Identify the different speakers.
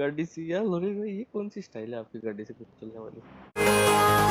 Speaker 1: गाड़ी से यार लोरी भाई ये कौन सी स्टाइल है आपकी गाड़ी से चलने वाली?